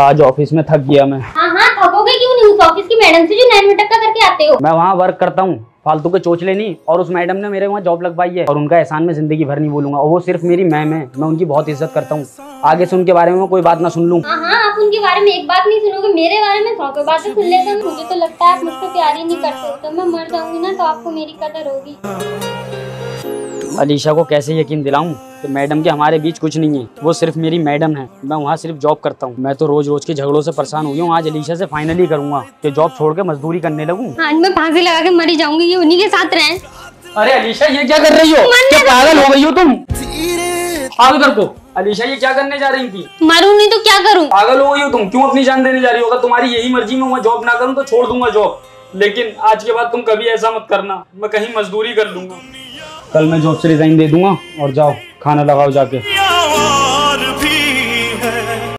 आज ऑफ़िस में थक गया मैं। हाँ हाँ थकोगे क्यों नहीं? उस ऑफ़िस की मैडम से जो नैन मटक्का करके आते हो। मैं वहाँ वर्क करता हूँ फालतू के चोचले नहीं। और उस मैडम ने मेरे वहाँ जॉब लगवाई है। और उनका एहसान में ज़िंदगी भर नहीं बोलूँगा। और वो सिर्फ़ मेरी मैम है मैं उनकी बहुत इज़्ज़त करता हूँ। आगे से उनके बारे में कोई बात ना सुन लूँ। हाँ हाँ आप उनके बारे में एक बात नहीं सुनोगे मेरे बारे में सौ बातें सुन लेते मुझे तो लगता है आप मुझसे प्यार ही नहीं करते तो मैं मर जाऊँगी ना तो आपको मेरी कदर होगी। अलीशा को कैसे यकीन दिलाऊं? कि मैडम के हमारे बीच कुछ नहीं है। वो सिर्फ़ मेरी मैडम है। मैं वहाँ सिर्फ़ जॉब करता हूँ। मैं तो रोज रोज के झगड़ों से परेशान हुई हूँ। आज अलीशा से फाइनली करूँगा। कि जॉब छोड़ के मजदूरी करने लगूँ? आज मैं फांसी लगा के मरी जाऊँगी। ये उन्हीं के साथ रहे। अरे अलीशा ये क्या कर रही हो? क्या पागल हो गई हो तुम? आओ इधर को। अलीशा ये क्या करने जा रही थी? मरूं नहीं तो क्या करूँ? पागल हो गई हो तुम? क्यों अपनी जान देने जा रही होगा तुम्हारी यही मर्ज़ी में मैं जॉब ना करूँ तो छोड़ दूँगा जॉब। लेकिन आज के बाद तुम कभी ऐसा मत करना। मैं कहीं मजदूरी कर लूँगा। कल मैं जॉब से रिजाइन दे दूँगा और जाओ खाना लगाओ जाके।